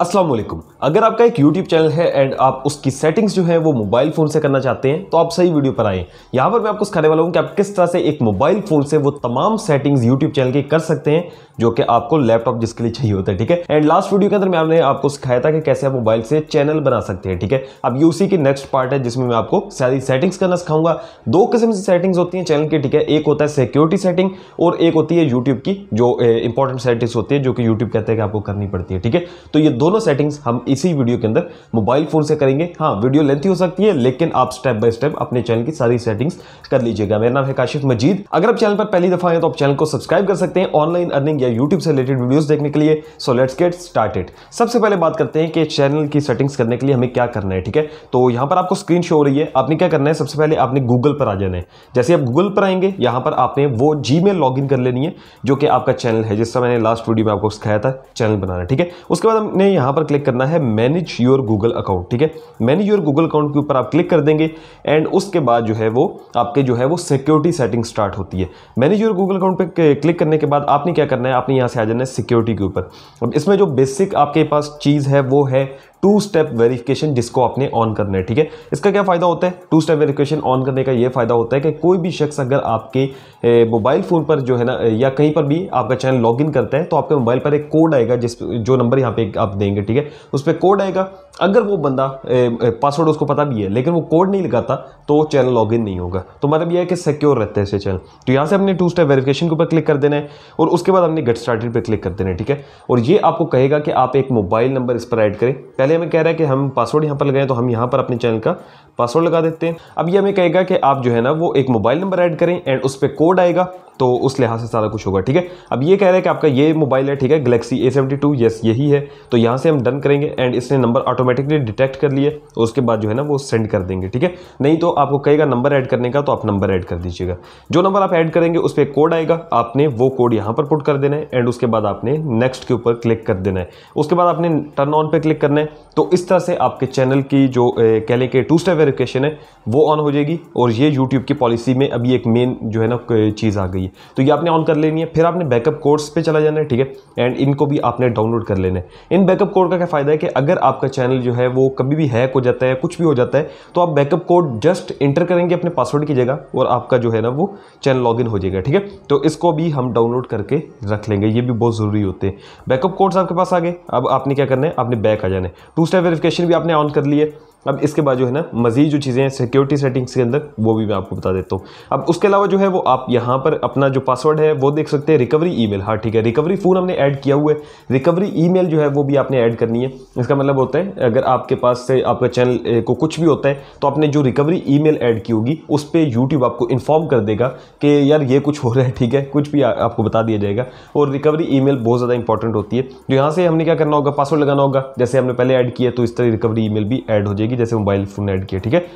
अस्सलाम वालेकुम। अगर आपका एक YouTube चैनल है एंड आप उसकी सेटिंग्स जो है वो मोबाइल फ़ोन से करना चाहते हैं तो आप सही वीडियो पर आए। यहाँ पर मैं आपको सिखाने वाला हूँ कि आप किस तरह से एक मोबाइल फ़ोन से वो तमाम सेटिंग्स YouTube चैनल की कर सकते हैं, जो कि आपको लैपटॉप जिसके लिए चाहिए होता है, ठीक है? एंड लास्ट वीडियो के अंदर मैंने आपको सिखाया था कि कैसे आप मोबाइल से चैनल बना सकते हैं, ठीक है? अब ये उसी की नेक्स्ट पार्ट है, जिसमें मैं आपको सारी सेटिंग्स करना सिखाऊँगा। दो किस्म से सेटिंग्स होती हैं चैनल की, ठीक है? एक होता है सिक्योरिटी सेटिंग और एक होती है यूट्यूब की, जो इंपॉर्टेंट सेटिंग्स होती है, जो कि यूट्यूब कहते हैं कि आपको करनी पड़ती है, ठीक है? तो ये दोनों सेटिंग्स हम इसी वीडियो के अंदर मोबाइल फ़ोन से करेंगे। हाँ वीडियो लेंथी हो सकती है, लेकिन आप स्टेप बाय स्टेप अपने चैनल की सारी सेटिंग्स कर लीजिएगा। मेरा नाम है काशिफ मजीद। अगर आप चैनल पर पहली दफ़ा आए तो आप चैनल को सब्सक्राइब कर सकते हैं ऑनलाइन अर्निंग या यूट्यूब से रिलेटेड वीडियोस देखने के लिए। सो लेट्स गेट स्टार्टेड सबसे पहले बात करते हैं कि चैनल की सेटिंग्स करने के लिए हमें क्या करना है, ठीक है? तो यहाँ पर आपको स्क्रीन शो हो रही है। आपने क्या करना है? सबसे पहले आपने गूगल पर आ जाना है। जैसे आप गूगल पर आएँगे, यहाँ पर आपने वो जी मेल कर लेनी है, जो कि आपका चैनल है। जिसका मैंने लास्ट वीडियो में आपको सिखाया था चैनल बनाना, ठीक है? उसके बाद हमने यहाँ पर क्लिक करना है मैनेज योर गूगल अकाउंट ठीक है? मैनेज योर गूगल अकाउंट के ऊपर आप क्लिक कर देंगे एंड उसके बाद जो है वो आपके जो है वो सिक्योरिटी सेटिंग स्टार्ट होती है। मैनेज योर गूगल अकाउंट पर क्लिक करने के बाद आपने क्या करना है? आपने यहाँ से आ जाना है सिक्योरिटी के ऊपर। अब इसमें जो बेसिक आपके पास चीज़ है, वो है टू स्टेप वेरिफिकेशन जिसको आपने ऑन करना है, ठीक है? इसका क्या फ़ायदा होता है? टू स्टेप वेरिफिकेशन ऑन करने का ये फ़ायदा होता है कि कोई भी शख्स अगर आपके मोबाइल फ़ोन पर जो है ना, या कहीं पर भी आपका चैनल लॉगिन करता है तो आपके मोबाइल पर एक कोड आएगा जिस, जो नंबर यहाँ पे आप देंगे, ठीक है? उस पर कोड आएगा अगर वो बंदा पासवर्ड उसको पता भी है, लेकिन वो कोड नहीं लगाता तो चैनल लॉगिन नहीं होगा। तो मतलब यह है कि सिक्योर रहते हैं ऐसे चैनल तो यहाँ से हमने टू स्टेप वेरिफिकेशन के ऊपर क्लिक कर देना है, और उसके बाद हमने गेट स्टार्टेड पर क्लिक कर देना है, ठीक है? और ये आपको कहेगा कि आप एक मोबाइल नंबर इस पर ऐड करें। पहले हमें कह रहा है कि हम पासवर्ड यहाँ पर लगाएँ तो हम यहाँ पर अपने चैनल का पासवर्ड लगा देते हैं। अब ये हमें कहेगा कि आप जो है ना, वो एक मोबाइल नंबर ऐड करें एंड उस पर कोड आएगा तो उस लिहाज से सारा कुछ होगा, ठीक है? अब ये कह रहा है कि आपका ये मोबाइल है, ठीक है? Galaxy A seventy two yes यही है। तो यहाँ से हम डन करेंगे एंड इसने नंबर ऑटोमेटिकली डिटेक्ट कर लिए और उसके बाद जो है ना वो सेंड कर देंगे, ठीक है? नहीं तो आपको कहेगा नंबर ऐड करने का तो आप नंबर ऐड कर दीजिएगा। जो नंबर आप ऐड करेंगे, उस पर कोड आएगा, आपने वो कोड यहाँ पर पुट कर देना है एंड उसके बाद आपने नेक्स्ट के ऊपर क्लिक कर देना है। उसके बाद आपने टर्न ऑन पर क्लिक करना है तो इस तरह से आपके चैनल की जो कह लें कि टू स्टेप वेरिफिकेशन है, वो ऑन हो जाएगी, और ये यूट्यूब की पॉलिसी में अभी एक मेन जो है ना चीज़ आ गई है। तो ये आपने ऑन कर लेनी है, फिर आपने बैकअप कोड्स पे चला जाना है, ठीक है? एंड इनको भी आपने डाउनलोड कर लेना है। इन बैकअप कोड का क्या फ़ायदा है कि अगर आपका चैनल जो है, वो कभी भी हैक हो जाता है, कुछ भी हो जाता है तो आप बैकअप कोड जस्ट इंटर करेंगे अपने पासवर्ड की जगह और आपका जो है ना, वो चैनल लॉगिन हो जाएगा, ठीक है? तो इसको भी हम डाउनलोड करके रख लेंगे, ये भी बहुत ज़रूरी होते हैं। बैकअप कोड्स आपके पास आ गए, अब आपने क्या करना है, आपने बैक आ जाना है। टू स्टेप वेरिफिकेशन भी आपने ऑन कर लिए अब इसके बाद जो है ना, मजीद जो चीज़ें हैं सिक्योरिटी सेटिंग्स के अंदर, वो भी मैं आपको बता देता हूँ। अब उसके अलावा जो है, वो आप यहाँ पर अपना जो पासवर्ड है, वो देख सकते हैं रिकवरी ईमेल हाँ ठीक है रिकवरी फ़ोन हमने ऐड किया हुआ है। रिकवरी ईमेल जो है, वो भी आपने ऐड करनी है। इसका मतलब होता है, अगर आपके पास से आपका चैनल को कुछ भी होता है तो आपने जो रिकवरी ई ऐड की होगी, उस पर यूट्यूब आपको इन्फॉर्म कर देगा कि यार, ये कुछ हो रहा है, ठीक है, कुछ भी आपको बता दिया जाएगा। और रिकवरी ई बहुत ज़्यादा इंपॉर्टेंट होती है। तो यहाँ से हमने क्या करना होगा पासवर्ड लगाना होगा। जैसे हमने पहले ऐड किया तो इस तरह रिकवरी ई भी ऐड हो जाएगी। जैसे मोबाइल फ़ोन ऐड किया, ठीक है?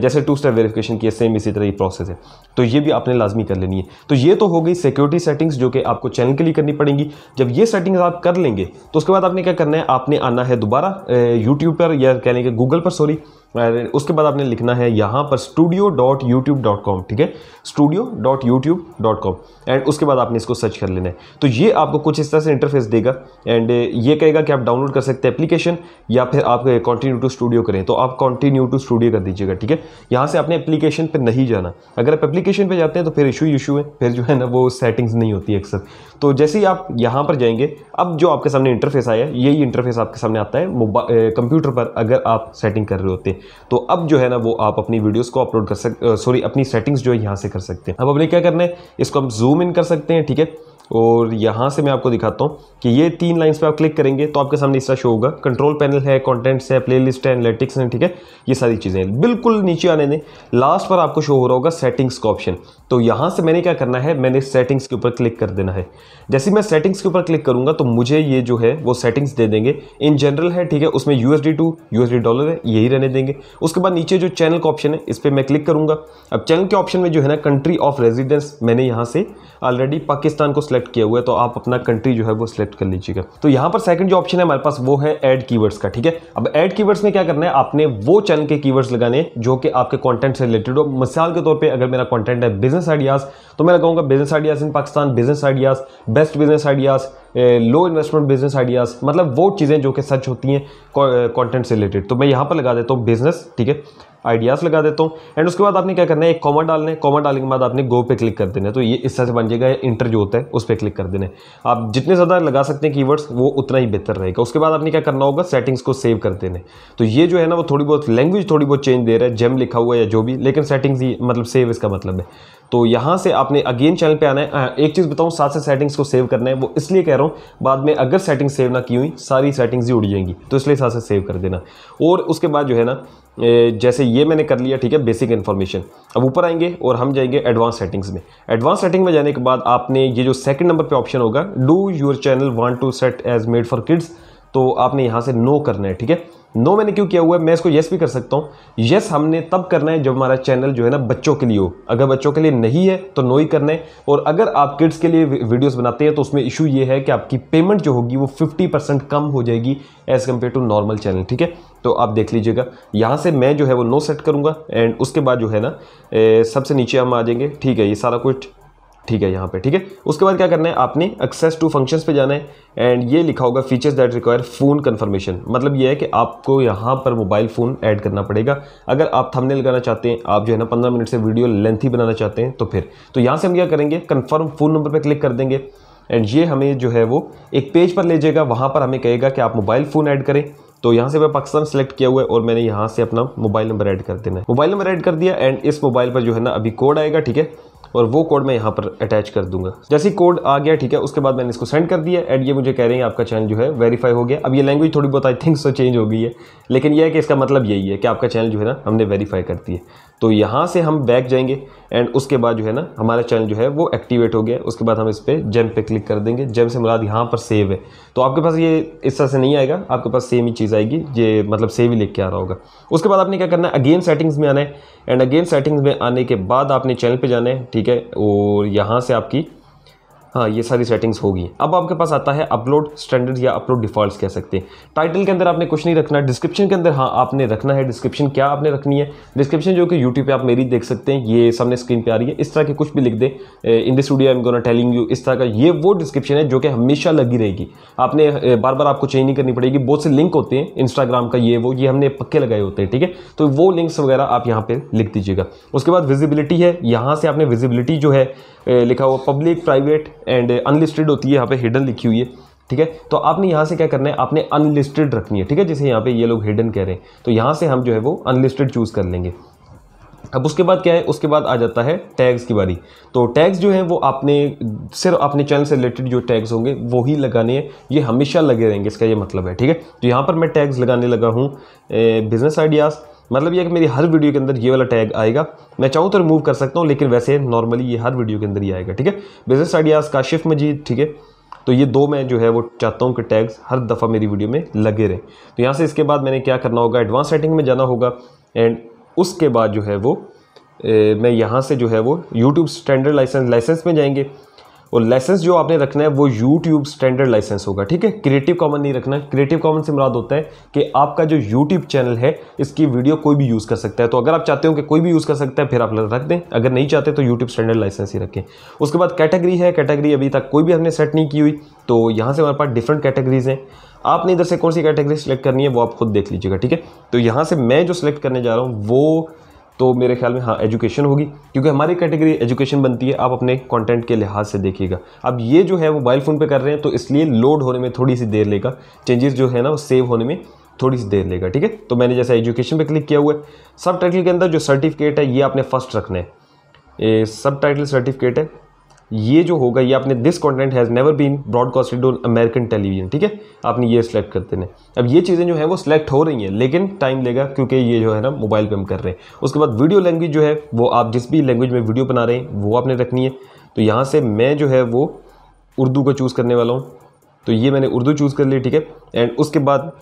जैसे टू स्टेप वेरिफिकेशन किया सेम इसी तरह ये प्रोसेस है। तो ये भी आपने लाजमी कर लेनी है। तो ये तो हो गई सिक्योरिटी सेटिंग्स जो कि आपको चैनल के लिए करनी पड़ेंगी। जब ये सेटिंग्स आप कर लेंगे तो उसके बाद आपने क्या करना है? आपने आना है दोबारा यूट्यूब पर, या कह लेंगे गूगल पर सॉरी उसके बाद आपने लिखना है यहाँ पर studio dot YouTube dot com ठीक है? Studio dot YouTube dot com and उसके बाद आपने इसको सर्च कर लेना है। तो ये आपको कुछ इस तरह से इंटरफेस देगा एंड ये कहेगा कि आप डाउनलोड कर सकते हैं एप्लीकेशन या फिर आप कंटिन्यू टू स्टूडियो करें। तो आप कंटिन्यू टू स्टूडियो कर दीजिएगा, ठीक है? यहाँ से आपने एप्लीकेशन पर नहीं जाना। अगर आप एप्लीकेशन पर जाते हैं तो फिर इशू इशू है, फिर जो है ना वो सेटिंग्स नहीं होती अक्सर। तो जैसे ही आप यहाँ पर जाएँगे, अब जो आपके सामने इंटरफेस आया यही इंटरफेस आपके सामने आता है मोबाइल कंप्यूटर पर, अगर आप सेटिंग कर रहे होते हैं। तो अब जो है ना, वो आप अपनी वीडियोस को अपलोड कर सकते सॉरी अपनी सेटिंग्स जो है यहाँ से कर सकते हैं। अब अपने क्या करना है? इसको हम जूम इन कर सकते हैं, ठीक है? और यहाँ से मैं आपको दिखाता हूँ कि ये तीन लाइंस पे आप क्लिक करेंगे तो आपके सामने इस तरह शो होगा। कंट्रोल पैनल है कंटेंट्स है प्लेलिस्ट है एनालिटिक्स है, ठीक है? ये सारी चीज़ें बिल्कुल नीचे आने दें। लास्ट पर आपको शो हो रहा होगा सेटिंग्स का ऑप्शन तो यहाँ से मैंने क्या करना है, मैंने सेटिंग्स के ऊपर क्लिक कर देना है। जैसे मैं सेटिंग्स के ऊपर क्लिक करूँगा तो मुझे ये जो है, वो सेटिंग्स दे देंगे। इन जनरल है, ठीक है? उसमें यू टू यू डॉलर है, यही रहने देंगे। उसके बाद नीचे जो चैनल का ऑप्शन है, इस पर मैं क्लिक करूँगा। अब चैनल के ऑप्शन में जो है ना कंट्री ऑफ़ रेजिडेंस मैंने यहाँ से ऑलरेडी पाकिस्तान को सिलेक्ट सेलेक्ट किया हुआ है तो आप अपना कंट्री जो है वो सिलेक्ट कर लीजिएगा। तो यहाँ पर सेकंड जो ऑप्शन है हमारे पास, वो है ऐड कीवर्ड्स का, ठीक है? अब ऐड कीवर्ड्स में क्या करना है? आपने वो चैनल के कीवर्ड्स लगाने जो कि आपके कंटेंट से रिलेटेड हो। मिसाल के तौर पे अगर मेरा कंटेंट है बिज़नेस आइडियाज़ तो मैं लगाऊँगा business ideas in Pakistan business ideas best business ideas low investment business ideas मतलब वो चीज़ें जो कि सच होती हैं कंटेंट से रिलेटेड तो मैं यहाँ पर लगा देता हूँ बिज़नेस ठीक है? आइडियाज़ लगा देता हूँ। एंड उसके बाद आपने क्या करना है? एक कॉमा डालना है। कॉमा डालने के बाद आपने गो पे क्लिक कर देना है। तो ये इस तरह से बन जाएगा। इंटर जो होता है, उस पर क्लिक कर देना है। आप जितने ज़्यादा लगा सकते हैं कीवर्ड्स वो उतना ही बेहतर रहेगा। उसके बाद आपने क्या करना होगा? सेटिंग्स को सेव कर देने तो ये जो है ना, वो थोड़ी बहुत लैंग्वेज थोड़ी बहुत चेंज दे रहा है। जेम लिखा हुआ है या जो भी, लेकिन सेटिंग्स ही मतलब सेव इसका मतलब है। तो यहाँ से आपने अगेन चैनल पे आना है। एक चीज़ बताऊँ साथ से सेटिंग्स को सेव करना है। वो इसलिए कह रहा हूँ, बाद में अगर सेटिंग सेव ना की हुई, सारी सेटिंग्स ही उड़ जाएँगी। तो इसलिए साथ से सेव कर देना। और उसके बाद जो है ना जैसे ये मैंने कर लिया, ठीक है बेसिक इन्फॉर्मेशन अब ऊपर आएँगे और हम जाएँगे एडवांस सेटिंग्स में। एडवांस सेटिंग में जाने के बाद आपने ये जो सेकंड नंबर पे ऑप्शन होगा do your channel want to set age made for kids तो आपने यहाँ से नो करना है, ठीक है? नो मैंने क्यों किया हुआ है? मैं इसको येस भी कर सकता हूँ। येस हमने तब करना है जब हमारा चैनल जो है ना बच्चों के लिए हो। अगर बच्चों के लिए नहीं है तो नो ही करना है। और अगर आप किड्स के लिए वीडियोस बनाते हैं तो उसमें इशू ये है कि आपकी पेमेंट जो होगी, वो 50 परसेंट कम हो जाएगी as compare to normal channel ठीक है? तो आप देख लीजिएगा। यहाँ से मैं जो है वो नो सेट करूँगा एंड उसके बाद जो है ना सबसे नीचे हम आ जाएँगे, ठीक है? ये सारा कुछ ठीक है, यहाँ पे, ठीक है? उसके बाद क्या करना है, आपने एक्सेस टू फ़ंक्शंस पे जाना है एंड ये लिखा होगा features that require phone confirmation मतलब ये है कि आपको यहाँ पर मोबाइल फ़ोन ऐड करना पड़ेगा। अगर आप थंबनेल लगाना चाहते हैं, आप जो है ना पंद्रह मिनट से वीडियो लेंथी बनाना चाहते हैं तो फिर। तो यहाँ से हम क्या करेंगे कन्फर्म फ़ोन नंबर पर क्लिक कर देंगे एंड ये हमें जो है वो एक पेज पर ले जाएगा। वहाँ पर हमें कहेगा कि आप मोबाइल फ़ोन ऐड करें। तो यहाँ से मैं पाकिस्तान सेलेक्ट किया हुआ है, और मैंने यहाँ से अपना मोबाइल नंबर ऐड कर देना है। मोबाइल नंबर ऐड कर दिया एंड इस मोबाइल पर जो है ना अभी कोड आएगा, ठीक है? और वो कोड मैं यहाँ पर अटैच कर दूँगा। जैसे कोड आ गया, ठीक है, उसके बाद मैंने इसको सेंड कर दिया। एंड ये मुझे कह रहे हैं, आपका चैनल जो है वेरीफाई हो गया। अब ये लैंग्वेज थोड़ी बहुत आई थिंक सो चेंज हो गई है। लेकिन यह है कि इसका मतलब यही है कि आपका चैनल जो है ना, हमने वेरीफाई कर दिया तो यहाँ से हम बैक जाएँगे। एंड उसके बाद जो है ना, हमारा चैनल जो है वो एक्टिवेट हो गया उसके बाद हम इस पर जेम पे क्लिक कर देंगे। जेम से मुराद यहाँ पर सेव है। तो आपके पास ये इस तरह से नहीं आएगा। आपके पास सेम ही चीज़ आएगी। ये मतलब सेव ही लिख के आ रहा होगा। उसके बाद आपने क्या करना है? अगेन सेटिंग्स में आना है। एंड अगेन सेटिंग्स में आने के बाद आपने चैनल पर जाना है। ठीक है? और यहाँ से आपकी हाँ ये सारी सेटिंग्स होगी। अब आपके पास आता है अपलोड स्टैंडर्ड या अपलोड डिफॉल्ट्स कह सकते हैं। टाइटल के अंदर आपने कुछ नहीं रखना है डिस्क्रिप्शन के अंदर हाँ आपने रखना है डिस्क्रिप्शन क्या आपने रखनी है? डिस्क्रिप्शन जो कि यूट्यूब पे आप मेरी देख सकते हैं, ये सामने स्क्रीन पे आ रही है। इस तरह के कुछ भी लिख दें in this video I am gonna telling you इस तरह का ये वो डिस्क्रिप्शन है जो कि हमेशा लगी रहेगी। आपने बार बार आपको चेंज नहीं करनी पड़ेगी। बहुत से लिंक होते हैं इंस्टाग्राम का ये वो, ये हमने पक्के लगाए होते हैं, ठीक है? तो वो लिंक्स वगैरह आप यहाँ पर लिख दीजिएगा। उसके बाद विजिबिलिटी है, यहाँ से आपने विजिबिलिटी जो है लिखा हुआ पब्लिक प्राइवेट एंड अनलिस्टेड होती है, यहाँ पे हिडन लिखी हुई है, ठीक है? तो आपने यहाँ से क्या करना है? आपने अनलिस्टेड रखनी है, ठीक है? जैसे यहाँ पे ये लोग हिडन कह रहे हैं तो यहाँ से हम जो है वो अनलिस्टेड चूज़ कर लेंगे। अब उसके बाद क्या है? उसके बाद आ जाता है टैग्स की बारी। तो टैग्स जो है वो आपने, सिर्फ़ अपने चैनल से रिलेटेड जो टैग्स होंगे, वो ही लगाने हैं। ये हमेशा लगे रहेंगे, इसका ये मतलब है, ठीक है? तो यहाँ पर मैं टैग्स लगाने लगा हूँ बिज़नेस आइडियाज़ मतलब ये कि मेरी हर वीडियो के अंदर ये वाला टैग आएगा। मैं चाहूँ तो रिमूव कर सकता हूँ लेकिन वैसे नॉर्मली ये हर वीडियो के अंदर ही आएगा ठीक है? बिज़नेस आइडियाज़ काशिफ मजीद ठीक है? तो ये दो मैं जो है वो चाहता हूँ कि टैग्स हर दफ़ा मेरी वीडियो में लगे रहें। तो यहाँ से इसके बाद मैंने क्या करना होगा? एडवांस सेटिंग में जाना होगा एंड उसके बाद जो है वो ए, मैं यहाँ से जो है वो यूट्यूब स्टैंडर्ड लाइसेंस लाइसेंस में जाएँगे। और लाइसेंस जो आपने रखना है, वो यूट्यूब स्टैंडर्ड लाइसेंस होगा, ठीक है? क्रिएटिव कॉमन नहीं रखना। है क्रिएटिव कॉमन से मुराद होता है कि आपका जो यूट्यूब चैनल है, इसकी वीडियो कोई भी यूज़ कर सकता है। तो अगर आप चाहते हो कि कोई भी यूज़ कर सकता है, फिर आप रख दें। अगर नहीं चाहते तो यूट्यूब स्टैंडर्ड लाइसेंस ही रखें। उसके बाद कैटेगरी है कैटेगरी अभी तक कोई भी हमने सेट नहीं की हुई तो यहाँ से हमारे पास डिफरेंट कैटेगरीज हैं। आपने इधर से कौन सी कैटेगरी सेलेक्ट करनी है, वो आप खुद देख लीजिएगा, ठीक है? तो यहाँ से मैं जो सिलेक्ट करने जा रहा हूँ, वो तो मेरे ख्याल में हाँ एजुकेशन होगी, क्योंकि हमारी कैटेगरी एजुकेशन बनती है, आप अपने कंटेंट के लिहाज से देखिएगा। अब ये जो है, वो मोबाइल फ़ोन पे कर रहे हैं तो इसलिए लोड होने में थोड़ी सी देर लेगा। चेंजेस जो है ना, वो सेव होने में थोड़ी सी देर लेगा, ठीक है? तो मैंने जैसा एजुकेशन पर क्लिक किया हुआ है। सब टाइटल के अंदर जो सर्टिफिकेट है, ये आपने फ़र्स्ट रखना है। सब टाइटल सर्टिफिकेट है ये जो होगा, ये आपने this content has never been broadcasted on American television ठीक है? आपने ये सिलेक्ट कर देने। अब ये चीज़ें जो है, वो सिलेक्ट हो रही हैं, लेकिन टाइम लेगा क्योंकि ये जो है ना मोबाइल पे हम कर रहे हैं। उसके बाद वीडियो लैंग्वेज जो है, वो आप जिस भी लैंग्वेज में वीडियो बना रहे हैं, वो आपने रखनी है। तो यहाँ से मैं जो है, वो उर्दू को चूज़ करने वाला हूँ। तो ये मैंने उर्दू चूज़ कर ली, ठीक है? एंड उसके बाद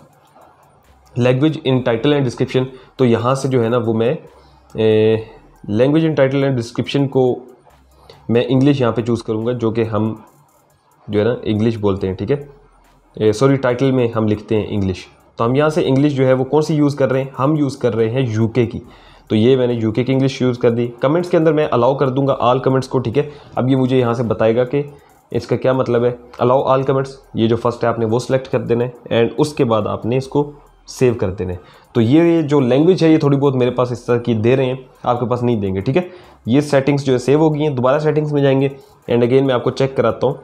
language in title and description तो यहाँ से जो है ना, वो मैं language in title and description को मैं इंग्लिश यहाँ पे चूज़ करूँगा, जो कि हम जो है ना इंग्लिश बोलते हैं, ठीक है? सॉरी टाइटल में हम लिखते हैं इंग्लिश तो हम यहाँ से इंग्लिश जो है, वो कौन सी यूज़ कर रहे हैं? हम यूज़ कर रहे हैं यूके की। तो ये मैंने यूके की इंग्लिश यूज़ कर दी। कमेंट्स के अंदर मैं अलाउ कर दूँगा आल कमेंट्स को, ठीक है? अब ये मुझे यहाँ से बताएगा कि इसका क्या मतलब है? अलाउ आल कमेंट्स ये जो फ़र्स्ट है, आपने वो सिलेक्ट कर देना। है एंड उसके बाद आपने इसको सेव करते रहें तो ये जो लैंग्वेज है, ये थोड़ी बहुत मेरे पास इस तरह की दे रहे हैं, आपके पास नहीं देंगे, ठीक है? ये सेटिंग्स जो है सेव हो गई हैं दोबारा सेटिंग्स में जाएँगे। एंड अगेन मैं आपको चेक कराता हूँ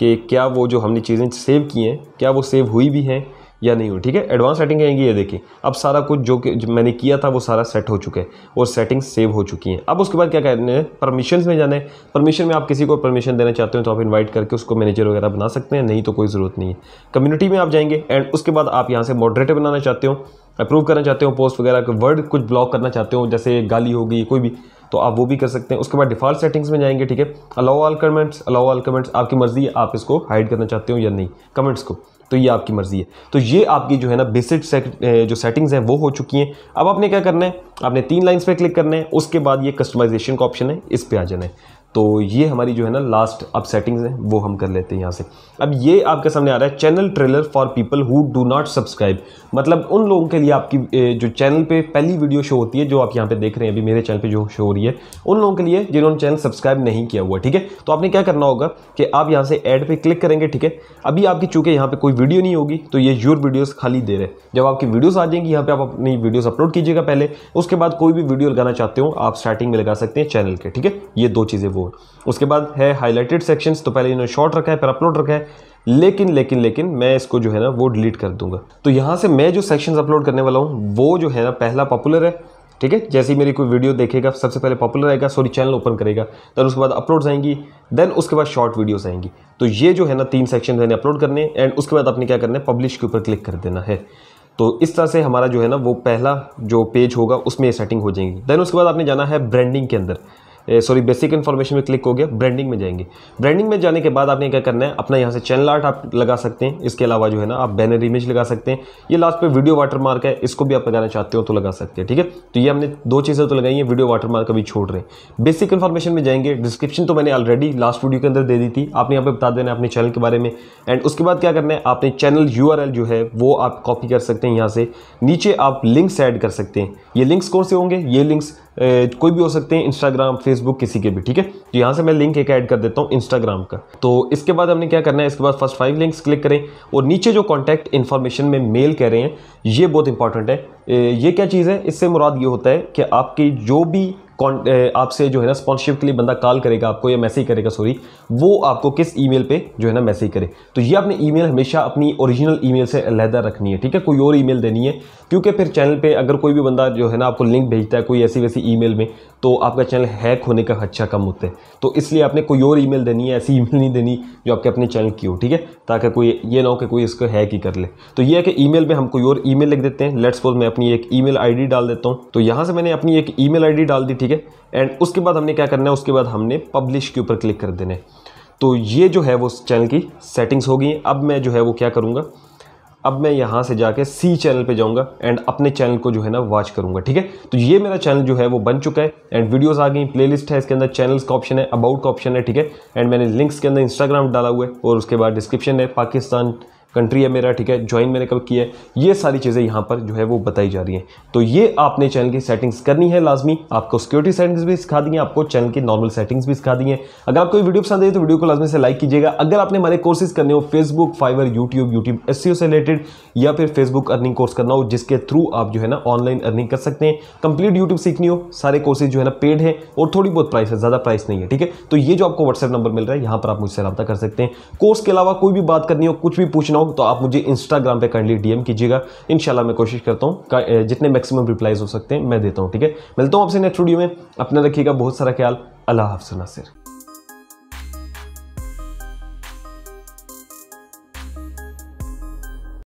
कि क्या वो जो हमने चीज़ें सेव की हैं, क्या वो सेव हुई भी हैं या नहीं हुई, ठीक है? एडवांस सेटिंग आएँगी, ये देखिए। अब सारा कुछ जो कि मैंने किया था, वो सारा सेट हो चुका है और सेटिंग्स सेव हो चुकी हैं। अब उसके बाद क्या करना है? परमिशन में जाना है। परमिशन में आप किसी को परमिशन देना चाहते हो तो आप इन्वाइट करके उसको मैनेजर वगैरह बना सकते हैं। नहीं तो कोई ज़रूरत नहीं है। कम्युनिटी में आप जाएँगे एंड उसके बाद आप यहाँ से मॉडरेटर बनाना चाहते हो अप्रूव करना चाहते हो पोस्ट वगैरह के वर्ड कुछ ब्लॉक करना चाहते हो, जैसे गाली होगी, कोई भी। तो आप वो भी कर सकते हैं। उसके बाद डिफ़ॉल्ट सेटिंग्स में जाएँगे, ठीक है? Allow all comments allow all comments आपकी मर्ज़ी है, आप इसको हाइड करना चाहते हो या नहीं। कमेंट्स को तो ये आपकी मर्ज़ी है। तो ये आपकी जो है ना बेसिक जो सेटिंग्स हैं, वो हो चुकी हैं। अब आपने क्या करना है? आपने तीन लाइन्स पर क्लिक करना है, उसके बाद ये कस्टमाइजेशन का ऑप्शन है, इस पर आ जाना है। तो ये हमारी जो है ना लास्ट अब सेटिंग्स हैं, वो हम कर लेते हैं यहाँ से। अब ये आपके सामने आ रहा है channel trailer for people who do not subscribe मतलब उन लोगों के लिए आपकी जो चैनल पे पहली वीडियो शो होती है, जो आप यहाँ पे देख रहे हैं, अभी मेरे चैनल पे जो शो हो रही है, उन लोगों के लिए जिन्होंने चैनल सब्सक्राइब नहीं किया हुआ, ठीक है? तो आपने क्या करना होगा कि आप यहाँ से एड पर क्लिक करेंगे, ठीक है? अभी आपकी, चूँकि यहाँ पर कोई वीडियो नहीं होगी तो ये योर वीडियोज़ खाली दे रहे जब आपकी वीडियोज़ आ जाएँगी, यहाँ पर आप अपनी वीडियोज़ अपलोड कीजिएगा पहले। उसके बाद कोई भी वीडियो लगाना चाहते हो, आप स्टार्टिंग में लगा सकते हैं चैनल के, ठीक है? ये दो चीज़ें वो उसके बाद है हाईलाइटेड सेक्शंस तो पहले इन्होंने शॉर्ट रखा है, फिर अपलोड रखा है। लेकिन लेकिन लेकिन मैं इसको जो है ना, वो डिलीट कर दूँगा। तो यहाँ से मैं जो सेक्शंस अपलोड करने वाला हूँ, वो जो है ना, पहला पॉपुलर है, ठीक है? जैसे ही मेरी कोई वीडियो देखेगा, सबसे पहले पॉपुलर आएगा सॉरी चैनल ओपन करेगा देन उसके बाद अपलोड्स आएँगी देन उसके बाद शॉर्ट वीडियोस आएँगी। तो ये जो है ना, तीन सेक्शन मैंने अपलोड करने एंड उसके बाद आपने क्या करना है पब्लिश के ऊपर क्लिक कर देना है। तो इस तरह से हमारा जो है ना, वो पहला जो पेज होगा, उसमें सेटिंग हो जाएँगी। देन उसके बाद आपने जाना है ब्रांडिंग के अंदर। सॉरी बेसिक इन्फॉर्मेशन में क्लिक हो गया ब्रांडिंग में जाएँगे। ब्रांडिंग में जाने के बाद आपने क्या करना है, अपना यहाँ से चैनल आर्ट आप लगा सकते हैं। इसके अलावा जो है ना, आप बैनर इमेज लगा सकते हैं। ये लास्ट पे वीडियो वाटरमार्क है, इसको भी आप लगाना चाहते हो तो लगा सकते हैं, ठीक है? तो ये हमने दो चीज़ें तो लगाई हैं वीडियो वाटरमार्क अभी छोड़ रहे हैं। बेसिक इन्फॉर्मेशन में जाएँगे डिस्क्रिप्शन तो मैंने ऑलरेडी लास्ट वीडियो के अंदर दे दी थी। आपने यहाँ पर बता देना अपने चैनल के बारे में। एंड उसके बाद क्या करना है, आपने चैनल यूआरएल जो है, वो आप कॉपी कर सकते हैं यहाँ से। नीचे आप लिंक्स ऐड कर सकते हैं। ये लिंक्स कौन से होंगे? ये लिंक्स कोई भी हो सकते हैं इंस्टाग्राम फेसबुक किसी के भी, ठीक है? तो यहाँ से मैं लिंक एक ऐड कर देता हूँ इंस्टाग्राम का। तो इसके बाद हमने क्या करना है? इसके बाद फ़र्स्ट फाइव लिंक्स क्लिक करें और नीचे जो कॉन्टैक्ट इन्फॉर्मेशन में मेल कह रहे हैं, ये बहुत इंपॉर्टेंट है। ये क्या चीज़ है? इससे मुराद ये होता है कि आपकी जो भी आपसे जो है ना स्पॉन्सरशिप के लिए बंदा कॉल करेगा आपको या मैसेज करेगा सॉरी वो आपको किस ईमेल पे जो है ना मैसेज करे। तो ये आपने ईमेल हमेशा अपनी ओरिजिनल ईमेल से अलहदा रखनी है, ठीक है? कोई और ईमेल देनी है, क्योंकि फिर चैनल पे अगर कोई भी बंदा जो है ना आपको लिंक भेजता है कोई ऐसी वैसी ईमेल में तो आपका चैनल हैक होने का खदशा कम होता है। तो इसलिए आपने कोई और ईमेल देनी है, ऐसी ईमेल नहीं देनी जो आपके अपने चैनल की हो, ठीक है? ताकि कोई, ये ना हो कि कोई इसको हैक ही कर ले। तो ये है कि ईमेल में हम कोई और ईमेल लिख देते हैं। लेट्स सपोज़ मैं अपनी एक ईमेल आईडी डाल देता हूँ। तो यहाँ से मैंने अपनी एक ईमेल आईडी डाल दी ठीक है? एंड उसके बाद हमने क्या करना है? उसके बाद हमने पब्लिश के ऊपर क्लिक कर देना है। तो ये जो है वो चैनल की सेटिंग्स हो गई अब मैं जो है वो क्या करूँगा? अब मैं यहाँ से जाके सी चैनल पे जाऊँगा एंड अपने चैनल को जो है ना वॉच करूँगा, ठीक है? तो ये मेरा चैनल जो है वो बन चुका है। एंड वीडियोस आ गई प्लेलिस्ट है, इसके अंदर चैनल्स का ऑप्शन है अबाउट का ऑप्शन है, ठीक है? एंड मैंने लिंक्स के अंदर इंस्टाग्राम डाला हुआ है और उसके बाद डिस्क्रिप्शन है पाकिस्तान कंट्री है मेरा, ठीक है? ज्वाइन मैंने कब किया है? ये सारी चीज़ें यहाँ पर जो है वो बताई जा रही हैं। तो ये आपने चैनल की सेटिंग्स करनी है लाजमी। आपको सिक्योरिटी सेटिंग्स भी सिखा दी हैं, आपको चैनल की नॉर्मल सेटिंग्स भी सिखा दी हैं। अगर आपको वीडियो पसंद आई तो वीडियो को लाजमी से लाइक कीजिएगा। अगर आपने हमारे कोर्सेज करने हो फेसबुक फाइवर यूट्यूब यूट्यूब एस से रिलेटेड या फिर फेसबुक अर्निंग कोर्स करना हो, जिसके थ्रू आप जो है ना ऑनलाइन अर्निंग कर सकते हैं। कंप्लीट यूट्यूब सीखनी हो, सारे कोर्सेज जो है ना पेड है, और थोड़ी बहुत प्राइस है, ज़्यादा प्राइस नहीं है, ठीक है? तो ये जो आपको व्हाट्सएप नंबर मिल रहा है, यहाँ पर आप मुझसे रब्ता कर सकते हैं। कोर्स के अलावा कोई भी बात करनी हो, कुछ भी पूछना हो तो आप मुझे इंस्टाग्राम पे काइंडली डीएम कीजिएगा। इंशाल्लाह मैं कोशिश करता हूँ जितने मैक्सिमम रिप्लाइज हो सकते हैं, मैं देता हूँ, ठीक है? मिलता हूँ आपसे नेक्स्ट वीडियो में। अपना रखिएगा बहुत सारा ख्याल। अल्लाह हाफ़ नासिर।